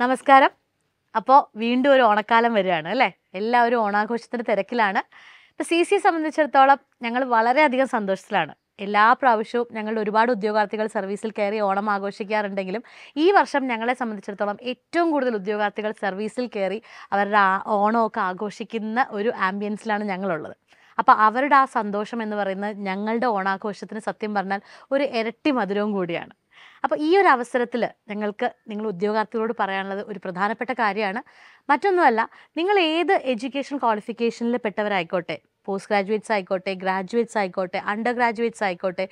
നമസ്കാരം. അപ്പോൾ വീണ്ടും ഒരു ഓണക്കാലം വരികയാണ് അല്ലേ? എല്ലാവരും ഓണാഘോഷത്തിന്റെ തിരക്കിലാണ്. ഇപ്പോൾ സി സിയെ സംബന്ധിച്ചിടത്തോളം ഞങ്ങൾ വളരെയധികം സന്തോഷത്തിലാണ്. എല്ലാ പ്രാവശ്യവും ഞങ്ങൾ ഒരുപാട് ഉദ്യോഗാർത്ഥികൾ സർവീസിൽ കയറി ഓണം ആഘോഷിക്കാറുണ്ടെങ്കിലും ഈ വർഷം ഞങ്ങളെ സംബന്ധിച്ചിടത്തോളം ഏറ്റവും കൂടുതൽ ഉദ്യോഗാർത്ഥികൾ സർവീസിൽ കയറി അവരുടെ ഓണമൊക്കെ ആഘോഷിക്കുന്ന ഒരു ആംബിയൻസിലാണ് ഞങ്ങളുള്ളത്. അപ്പോൾ അവരുടെ ആ സന്തോഷം എന്ന് പറയുന്നത് ഞങ്ങളുടെ ഓണാഘോഷത്തിന് സത്യം പറഞ്ഞാൽ ഒരു ഇരട്ടി മധുരവും കൂടിയാണ്. അപ്പോൾ ഈ ഒരു അവസരത്തിൽ ഞങ്ങൾക്ക് നിങ്ങൾ ഉദ്യോഗാർത്ഥികളോട് പറയാനുള്ളത് ഒരു പ്രധാനപ്പെട്ട കാര്യമാണ്. മറ്റൊന്നുമല്ല നിങ്ങൾ ഏത് എഡ്യൂക്കേഷൻ ക്വാളിഫിക്കേഷനിൽ പെട്ടവരായിക്കോട്ടെ പോസ്റ്റ് ഗ്രാജുവേറ്റ്സ് ആയിക്കോട്ടെ ഗ്രാജുവേറ്റ്സ് ആയിക്കോട്ടെ അണ്ടർ ഗ്രാജുവേറ്റ്സ് ആയിക്കോട്ടെ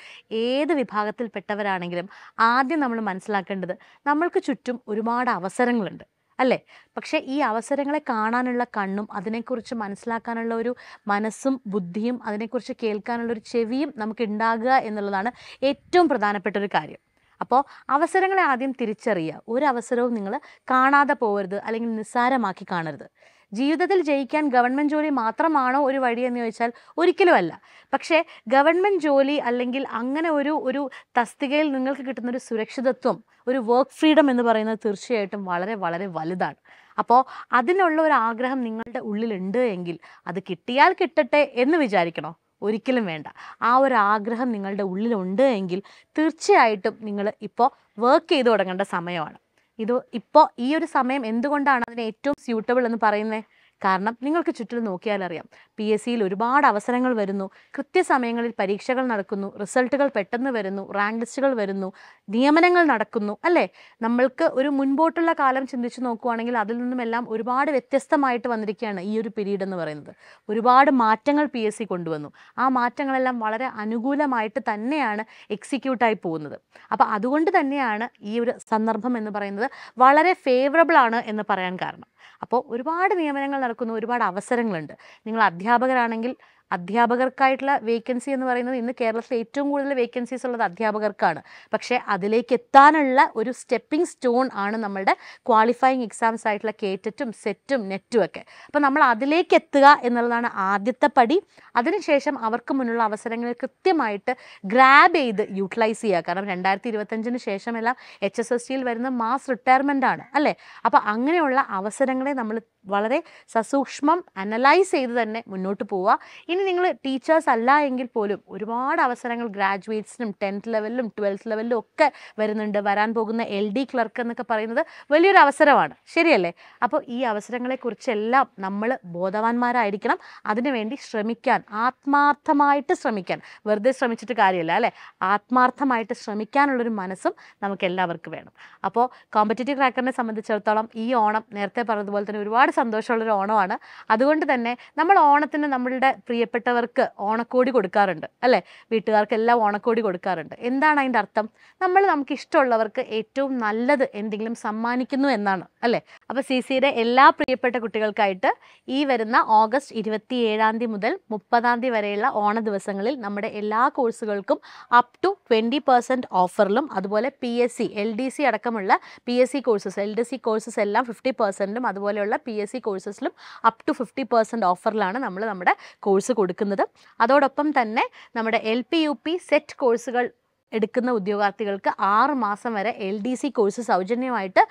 ഏത് വിഭാഗത്തിൽ പെട്ടവരാണെങ്കിലും ആദ്യം നമ്മൾ മനസ്സിലാക്കേണ്ടത് നമ്മൾക്ക് ചുറ്റും ഒരുപാട് അവസരങ്ങളുണ്ട് അല്ലേ? പക്ഷേ ഈ അവസരങ്ങളെ കാണാനുള്ള കണ്ണും അതിനെക്കുറിച്ച് മനസ്സിലാക്കാനുള്ള ഒരു മനസ്സും ബുദ്ധിയും അതിനെക്കുറിച്ച് കേൾക്കാനുള്ള ഒരു ചെവിയും നമുക്ക് ഉണ്ടാകുക എന്നുള്ളതാണ് ഏറ്റവും പ്രധാനപ്പെട്ട ഒരു കാര്യം. അപ്പോൾ അവസരങ്ങളെ ആദ്യം തിരിച്ചറിയുക. ഒരു അവസരവും നിങ്ങൾ കാണാതെ പോകരുത് അല്ലെങ്കിൽ നിസ്സാരമാക്കി കാണരുത്. ജീവിതത്തിൽ ജയിക്കാൻ ഗവൺമെന്റ് ജോലി മാത്രമാണോ ഒരു വഴി എന്ന് ചോദിച്ചാൽ ഒരിക്കലുമല്ല പക്ഷേ ഗവൺമെന്റ് ജോലി അല്ലെങ്കിൽ അങ്ങനെ ഒരു ഒരു തസ്തികയിൽ നിങ്ങൾക്ക് കിട്ടുന്ന ഒരു സുരക്ഷിതത്വം ഒരു വർക്ക് ഫ്രീഡം എന്ന് പറയുന്നത് തീർച്ചയായിട്ടും വളരെ വളരെ വലുതാണ്. അപ്പോൾ അതിനുള്ള ഒരു ആഗ്രഹം നിങ്ങളുടെ ഉള്ളിലുണ്ട് എങ്കിൽ അത് കിട്ടിയാൽ കിട്ടട്ടെ എന്ന് വിചാരിക്കണോ? ഒരിക്കലും വേണ്ട. ആ ഒരു ആഗ്രഹം നിങ്ങളുടെ ഉള്ളിലുണ്ട് എങ്കിൽ തീർച്ചയായിട്ടും നിങ്ങൾ ഇപ്പോൾ വർക്ക് ചെയ്തു തുടങ്ങേണ്ട സമയമാണ്. ഇത് ഇപ്പോൾ ഈ ഒരു സമയം എന്തുകൊണ്ടാണ് അതിന് ഏറ്റവും സ്യൂട്ടബിൾ എന്ന് പറയുന്നത്? കാരണം നിങ്ങൾക്ക് ചുറ്റും നോക്കിയാൽ അറിയാം. പി എസ് സിയിൽ ഒരുപാട് അവസരങ്ങൾ വരുന്നു. കൃത്യസമയങ്ങളിൽ പരീക്ഷകൾ നടക്കുന്നു. റിസൾട്ടുകൾ പെട്ടെന്ന് വരുന്നു. റാങ്ക് ലിസ്റ്റുകൾ വരുന്നു. നിയമനങ്ങൾ നടക്കുന്നു. അല്ലേ? നമ്മൾക്ക് ഒരു മുൻപോട്ടുള്ള കാലം ചിന്തിച്ചു നോക്കുവാണെങ്കിൽ അതിൽ നിന്നുമെല്ലാം ഒരുപാട് വ്യത്യസ്തമായിട്ട് വന്നിരിക്കുകയാണ് ഈ ഒരു പീരീഡ് എന്ന് പറയുന്നത്. ഒരുപാട് മാറ്റങ്ങൾ പി എസ് സി കൊണ്ടുവന്നു. ആ മാറ്റങ്ങളെല്ലാം വളരെ അനുകൂലമായിട്ട് തന്നെയാണ് എക്സിക്യൂട്ടായി പോകുന്നത്. അപ്പോൾ അതുകൊണ്ട് തന്നെയാണ് ഈ ഒരു സന്ദർഭം എന്ന് പറയുന്നത് വളരെ ഫേവറബിൾ ആണ് എന്ന് പറയാൻ കാരണം. അപ്പോൾ ഒരുപാട് നിയമനങ്ങൾ നടക്കുന്നു ഒരുപാട് അവസരങ്ങളുണ്ട്. നിങ്ങൾ അധ്യാപകരാണെങ്കിൽ അധ്യാപകർക്കായിട്ടുള്ള വേക്കൻസി എന്ന് പറയുന്നത് ഇന്ന് കേരളത്തിൽ ഏറ്റവും കൂടുതൽ വേക്കൻസീസ് ഉള്ളത് അധ്യാപകർക്കാണ്. പക്ഷേ അതിലേക്ക് എത്താനുള്ള ഒരു സ്റ്റെപ്പിംഗ് സ്റ്റോൺ ആണ് നമ്മളുടെ ക്വാളിഫയിങ് എക്സാംസ് ആയിട്ടുള്ള കേറ്ററ്റും സെറ്റും നെറ്റും ഒക്കെ. അപ്പോൾ നമ്മൾ അതിലേക്ക് എത്തുക എന്നുള്ളതാണ് ആദ്യത്തെ പടി. അതിനുശേഷം അവർക്ക് മുന്നുള്ള അവസരങ്ങൾ കൃത്യമായിട്ട് ഗ്രാബ് ചെയ്ത് യൂട്ടിലൈസ് ചെയ്യുക. കാരണം രണ്ടായിരത്തി ഇരുപത്തഞ്ചിന് ശേഷമെല്ലാം എച്ച് എസ് എസ് ടിയിൽ വരുന്ന മാസ് റിട്ടയർമെന്റ് ആണ് അല്ലേ? അപ്പോൾ അങ്ങനെയുള്ള അവസരങ്ങളെ നമ്മൾ വളരെ സസൂക്ഷ്മം അനലൈസ് ചെയ്ത് തന്നെ മുന്നോട്ട് പോവുക. ഇനി നിങ്ങൾ ടീച്ചേഴ്സ് അല്ല എങ്കിൽ പോലും ഒരുപാട് അവസരങ്ങൾ ഗ്രാജുവേറ്റ്സിനും ടെൻത്ത് ലെവലിലും ട്വൽത്ത് ലെവലിലും ഒക്കെ വരുന്നുണ്ട്. വരാൻ പോകുന്ന എൽ ഡി ക്ലർക്ക് എന്നൊക്കെ പറയുന്നത് വലിയൊരു അവസരമാണ്. ശരിയല്ലേ? അപ്പോൾ ഈ അവസരങ്ങളെക്കുറിച്ചെല്ലാം നമ്മൾ ബോധവാന്മാരായിരിക്കണം. അതിനുവേണ്ടി ശ്രമിക്കാൻ ആത്മാർത്ഥമായിട്ട് ശ്രമിക്കാൻ. വെറുതെ ശ്രമിച്ചിട്ട് കാര്യമില്ല അല്ലേ? ആത്മാർത്ഥമായിട്ട് ശ്രമിക്കാനുള്ളൊരു മനസ്സും നമുക്ക് എല്ലാവർക്കും വേണം. അപ്പോൾ കോമ്പറ്റേറ്റീവ് ക്രാക്കറിനെ സംബന്ധിച്ചിടത്തോളം ഈ ഓണം നേരത്തെ പറഞ്ഞതുപോലെ തന്നെ ഒരുപാട് സന്തോഷമുള്ളൊരു ഓണമാണ്. അതുകൊണ്ട് തന്നെ നമ്മൾ ഓണത്തിന് നമ്മളുടെ പ്രിയപ്പെട്ടവർക്ക് ഓണക്കോടി കൊടുക്കാറുണ്ട് അല്ലേ? വീട്ടുകാർക്കെല്ലാം ഓണക്കോടി കൊടുക്കാറുണ്ട്. എന്താണ് അതിന്റെ അർത്ഥം? നമ്മൾ നമുക്ക് ഇഷ്ടമുള്ളവർക്ക് ഏറ്റവും നല്ലത് എന്തെങ്കിലും സമ്മാനിക്കുന്നു എന്നാണ് അല്ലേ? അപ്പോൾ സി സിയുടെ എല്ലാ പ്രിയപ്പെട്ട കുട്ടികൾക്കായിട്ട് ഈ വരുന്ന ഓഗസ്റ്റ് ഇരുപത്തി ഏഴാം തീയതി മുതൽ മുപ്പതാം തീയതി വരെയുള്ള ഓണ ദിവസങ്ങളിൽ നമ്മുടെ എല്ലാ കോഴ്സുകൾക്കും അപ് ടു ട്വന്റി പെർസെന്റ് ഓഫറിലും അതുപോലെ P S C L D C അടക്കമുള്ള P S C courses L D C courses എല്ലാം ഫിഫ്റ്റി പെർസെന്റും അതുപോലെയുള്ള പി എസ് സി കോഴ്സസിലും അപ് ടു ഫിഫ്റ്റി പെർസെന്റ് ഓഫറിലാണ് നമ്മൾ നമ്മുടെ കോഴ്സ് കൊടുക്കുന്നത്. അതോടൊപ്പം തന്നെ നമ്മുടെ L P U P SET കോഴ്സുകൾ എടുക്കുന്ന ഉദ്യോഗാർത്ഥികൾക്ക് ആറ് മാസം വരെ എൽ ഡി സി കോഴ്സ് സൗജന്യമായിട്ട്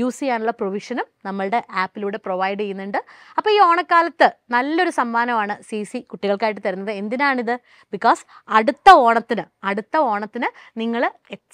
യൂസ് ചെയ്യാനുള്ള പ്രൊവിഷനും നമ്മളുടെ ആപ്പിലൂടെ പ്രൊവൈഡ് ചെയ്യുന്നുണ്ട്. അപ്പോൾ ഈ ഓണക്കാലത്ത് നല്ലൊരു സമ്മാനമാണ് സി സി കുട്ടികൾക്കായിട്ട് തരുന്നത്. എന്തിനാണിത്? ബിക്കോസ് അടുത്ത ഓണത്തിന് അടുത്ത ഓണത്തിന് നിങ്ങൾ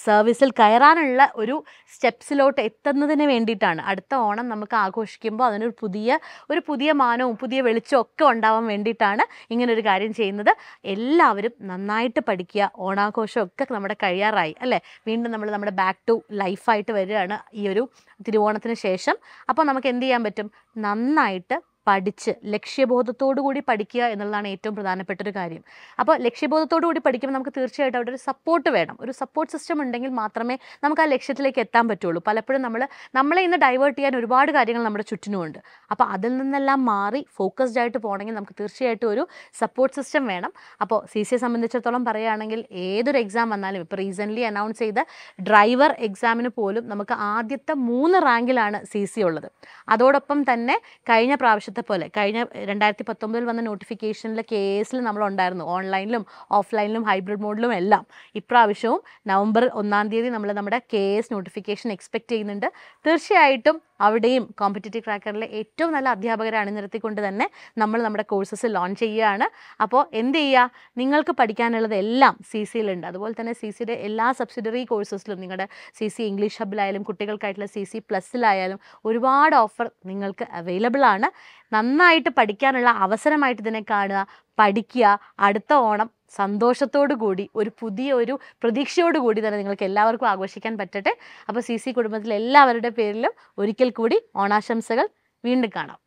സർവീസിൽ കയറാനുള്ള ഒരു സ്റ്റെപ്സിലോട്ട് എത്തുന്നതിന് വേണ്ടിയിട്ടാണ്. അടുത്ത ഓണം നമുക്ക് ആഘോഷിക്കുമ്പോൾ അതിനൊരു പുതിയ ഒരു പുതിയ മാനവും പുതിയ വെളിച്ചവും ഒക്കെ ഉണ്ടാവാൻ വേണ്ടിയിട്ടാണ് ഇങ്ങനൊരു കാര്യം ചെയ്യുന്നത്. എല്ലാവരും നന്നായിട്ട് പഠിക്കുക ഓണാഘോഷമൊക്കെ നമ്മുടെ കഴിയാറായി അല്ലേ? വീണ്ടും നമ്മൾ നമ്മുടെ ബാക്ക് ടു ലൈഫായിട്ട് വരികയാണ് ഈ ഒരു തിരുവോണത്തിന് ശേഷം. അപ്പോൾ നമുക്ക് എന്ത് ചെയ്യാൻ പറ്റും? നന്നായിട്ട് പഠിച്ച് ലക്ഷ്യബോധത്തോടു കൂടി പഠിക്കുക എന്നുള്ളതാണ് ഏറ്റവും പ്രധാനപ്പെട്ട ഒരു കാര്യം. അപ്പോൾ ലക്ഷ്യബോധത്തോടു കൂടി പഠിക്കുമ്പോൾ നമുക്ക് തീർച്ചയായിട്ടും അവിടെ ഒരു സപ്പോർട്ട് വേണം. ഒരു സപ്പോർട്ട് സിസ്റ്റം ഉണ്ടെങ്കിൽ മാത്രമേ നമുക്ക് ആ ലക്ഷ്യത്തിലേക്ക് എത്താൻ പറ്റുള്ളൂ. പലപ്പോഴും നമ്മൾ നമ്മളെ ഇന്ന് ഡൈവേർട്ട് ചെയ്യാൻ ഒരുപാട് കാര്യങ്ങൾ നമ്മുടെ ചുറ്റിനുമുണ്ട് അപ്പോൾ അതിൽ നിന്നെല്ലാം മാറി ഫോക്കസ്ഡ് ആയിട്ട് പോകണമെങ്കിൽ നമുക്ക് തീർച്ചയായിട്ടും ഒരു സപ്പോർട്ട് സിസ്റ്റം വേണം. അപ്പോൾ സി സിയെ സംബന്ധിച്ചിടത്തോളം പറയുകയാണെങ്കിൽ ഏതൊരു എക്സാം വന്നാലും ഇപ്പോൾ റീസെന്റ്ലി അനൗൺസ് ചെയ്ത ഡ്രൈവർ എക്സാമിന് പോലും നമുക്ക് ആദ്യത്തെ മൂന്ന് റാങ്കിലാണ് സി സി ഉള്ളത്. അതോടൊപ്പം തന്നെ കഴിഞ്ഞ പ്രാവശ്യത്തെ പോലെ. കഴിഞ്ഞ രണ്ടായിരത്തി പത്തൊമ്പതിൽ വന്ന നോട്ടിഫിക്കേഷനിലെ കേസിൽ നമ്മളുണ്ടായിരുന്നു. ഓൺലൈനിലും ഓഫ്ലൈനിലും ഹൈബ്രിഡ് മോഡിലും എല്ലാം. ഇപ്രാവശ്യവും നവംബർ ഒന്നാം തീയതി നമ്മൾ നമ്മുടെ കേസ് നോട്ടിഫിക്കേഷൻ എക്സ്പെക്റ്റ് ചെയ്യുന്നുണ്ട്. തീർച്ചയായിട്ടും അവിടെയും കോമ്പറ്റേറ്റീവ് ക്രാക്കറിലെ ഏറ്റവും നല്ല അധ്യാപകരെ അണിനിരത്തിക്കൊണ്ട് തന്നെ നമ്മൾ നമ്മുടെ കോഴ്സസ് ലോഞ്ച് ചെയ്യുകയാണ്. അപ്പോൾ എന്ത് ചെയ്യുക? നിങ്ങൾക്ക് പഠിക്കാനുള്ളത് എല്ലാം സി സിയിലുണ്ട് അതുപോലെ തന്നെ സി സിയുടെ എല്ലാ സബ്സിഡറി കോഴ്സസിലും നിങ്ങളുടെ സി സി ഇംഗ്ലീഷ് ഹബിലായാലും കുട്ടികൾക്കായിട്ടുള്ള സി സി പ്ലസ്സിലായാലും ഒരുപാട് ഓഫർ നിങ്ങൾക്ക് അവൈലബിൾ ആണ്. നന്നായിട്ട് പഠിക്കാനുള്ള അവസരമായിട്ട് ഇതിനെ കാണുക പഠിക്കുക. അടുത്ത ഓണം സന്തോഷത്തോടു കൂടി ഒരു പുതിയ ഒരു പ്രതീക്ഷയോടു കൂടി തന്നെ നിങ്ങൾക്ക് എല്ലാവർക്കും ആഘോഷിക്കാൻ പറ്റട്ടെ. അപ്പോൾ സി സി കുടുംബത്തിലെ എല്ലാവരുടെ പേരിലും ഒരിക്കൽ കൂടി ഓണാശംസകൾ വീണ്ടും കാണാം.